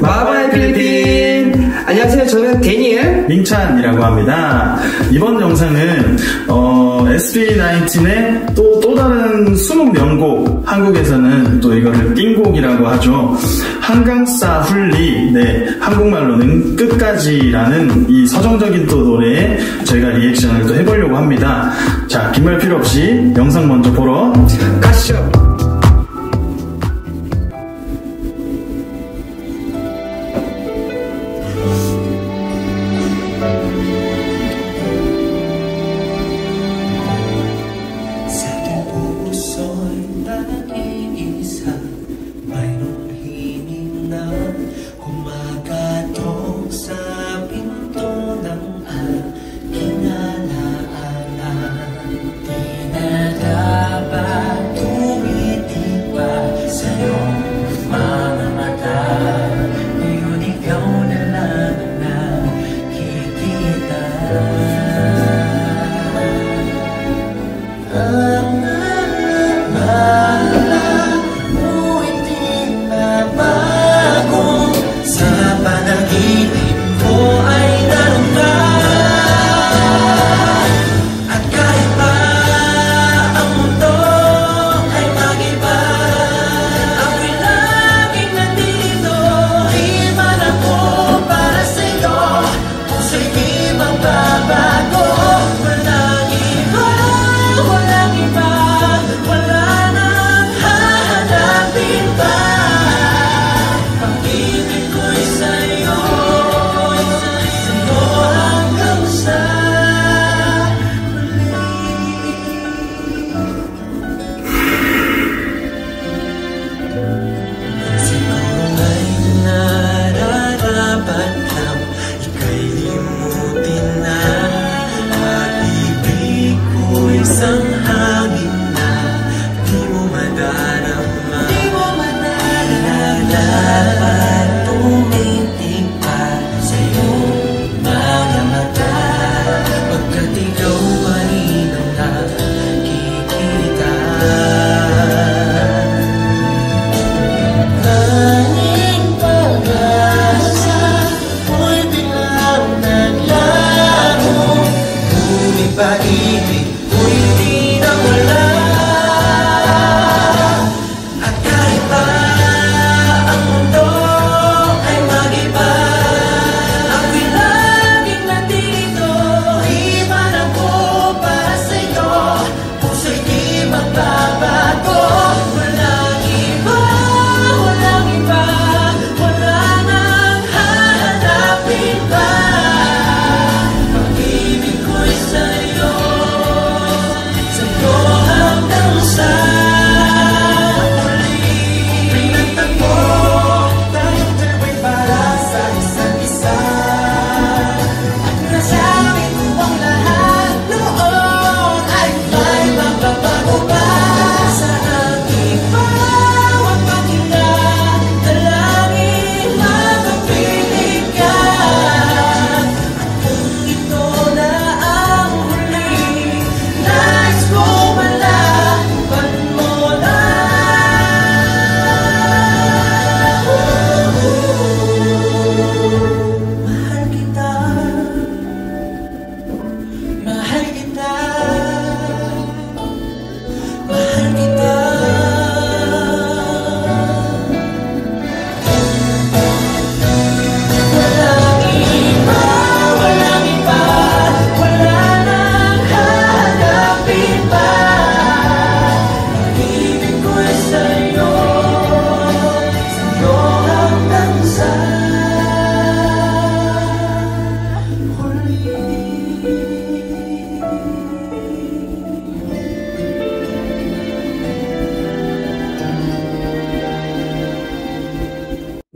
마바의 필리핀. 안녕하세요. 저는 데니엘. 민찬이라고 합니다. 이번 영상은 어, SB19의 또, 또 다른 숨은 명곡 한국에서는 또 이거를 띵곡이라고 하죠. 한강싸 훌리. 네 한국말로는 끝까지라는 이 서정적인 또 노래에 저희가 리액션을 또 해보려고 합니다. 자 긴 말 필요 없이 영상 먼저 보러 가시죠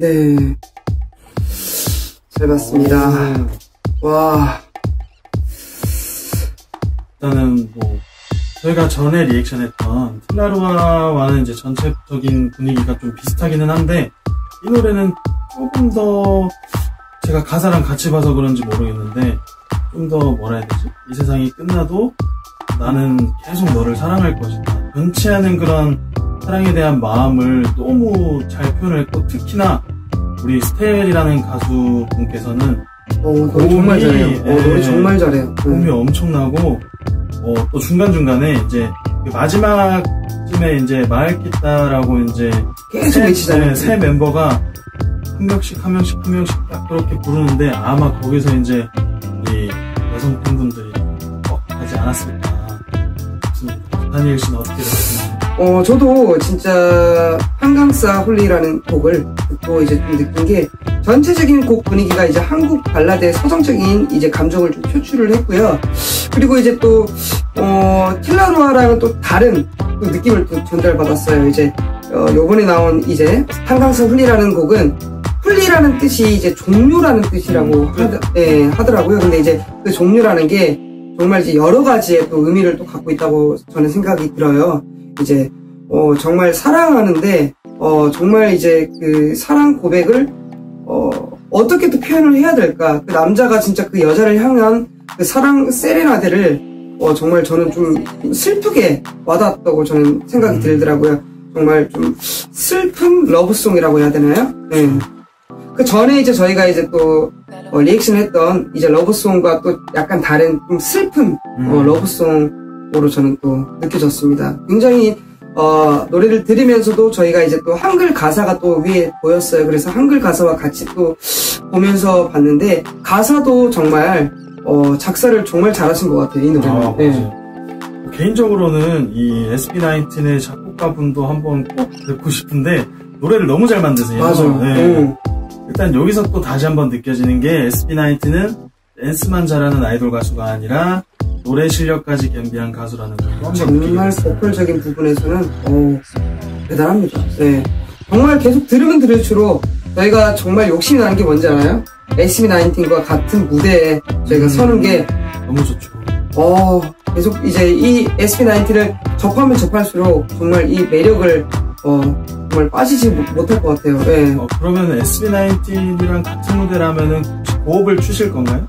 네. 잘 봤습니다. 와. 일단은 뭐 저희가 전에 리액션 했던 Tilaluha와는 이제 전체적인 분위기가 좀 비슷하기는 한데 이 노래는 조금 더 제가 가사랑 같이 봐서 그런지 모르겠는데 좀 더 뭐라 해야 되지? 이 세상이 끝나도 나는 계속 너를 사랑할 것이다. 변치 않은 그런 사랑에 대한 마음을 너무 잘 표현을 했고 특히나 우리 스텔이라는 가수 분께서는 어, 노래 정말 잘해요. 어, 노래 예. 정말 잘해요. 고음이 네. 엄청나고 어, 또 중간 중간에 이제 그 마지막쯤에 이제 마을기타라고 이제 계속 새, 외치잖아요. 네, 새 멤버가 한 명씩 한 명씩 한 명씩 딱 그렇게 부르는데 아마 거기서 이제 이 여성 팬분들이 어, 하지 않았을까 싶습니다. 다니엘 씨는 어떻게 생각하나요? 어, 저도 진짜 Hanggang sa Huli라는 곡을 듣고 이제 좀 느낀 게 전체적인 곡 분위기가 이제 한국 발라드의 서정적인 이제 감정을 좀 표출을 했고요. 그리고 이제 또, 어, Tilaluha랑은 또 다른 또 느낌을 또 전달받았어요. 이제, 어, 요번에 나온 이제 Hanggang sa Huli라는 곡은 huli라는 뜻이 이제 종료라는 뜻이라고 음, 하더, 예, 하더라고요. 근데 이제 그 종료라는 게 정말 이제 여러 가지의 또 의미를 또 갖고 있다고 저는 생각이 들어요. 이제 어, 정말 사랑하는데 어, 정말 이제 그 사랑 고백을 어, 어떻게 또 표현을 해야 될까? 그 남자가 진짜 그 여자를 향한 그 사랑 세레나데를 어, 정말 저는 좀 슬프게 와닿았다고 저는 생각이 들더라고요. 정말 좀 슬픈 러브송이라고 해야 되나요? 네. 그 전에 이제 저희가 이제 또 어, 리액션 했던 이제 love song과 또 약간 다른 좀 슬픈 어, 음. love song 으로 저는 또 느껴졌습니다. 굉장히 어, 노래를 들으면서도 저희가 이제 또 한글 가사가 또 위에 보였어요. 그래서 한글 가사와 같이 또 보면서 봤는데 가사도 정말 어, 작사를 정말 잘하신 것 같아요. 이 노래는. 아, 네. 개인적으로는 이 SB19의 작곡가분도 한번 꼭 뵙고 싶은데 노래를 너무 잘 만드세요. 맞아요. 네. 음. 일단 여기서 또 다시 한번 느껴지는 게 SB19는 댄스만 잘하는 아이돌 가수가 아니라 노래 실력까지 겸비한 가수라는 걸 정말. 보컬적인 부분에서는 어, 대단합니다. 네. 정말 계속 들으면 들을수록 저희가 정말 욕심이 나는 게 뭔지 알아요? SB19과 같은 무대에 저희가 음. 서는 게 너무 좋죠. 어, 계속 이제 이 SB19를 접하면 접할수록 정말 이 매력을 어, 정말 빠지지 못- 못할 것 같아요. 예. 어, 그러면 SB19이랑 같은 무대라면은 고업을 추실 건가요?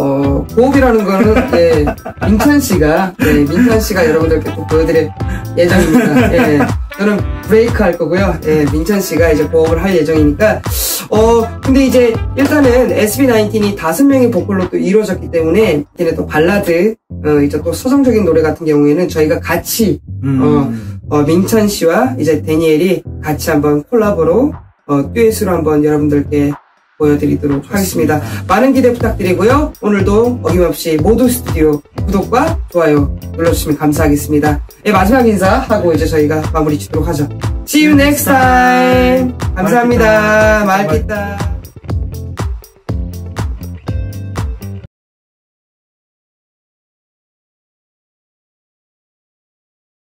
어, 고업이라는 거는, 예, 민찬 씨가, 예, 민찬 씨가 여러분들께 또 보여드릴 예정입니다. 예, 저는 브레이크 할 거고요. 예, 민찬 씨가 이제 고업을 할 예정이니까, 어, 근데 이제 일단은 SB19이 다섯 명의 보컬로 또 이루어졌기 때문에, 이제는 또 발라드, 어, 이제 또 서정적인 노래 같은 경우에는 저희가 같이, 음. 어, 민찬 씨와 이제 데니엘이 같이 한번 콜라보로, 어, 듀엣으로 한번 여러분들께 보여드리도록 하겠습니다. 많은 기대 부탁드리고요. 오늘도 어김없이 모두 스튜디오 구독과 좋아요 눌러주시면 감사하겠습니다. 예, 마지막 인사하고 이제 저희가 마무리 짓도록 하죠. See you next time. 감사합니다. 말기타.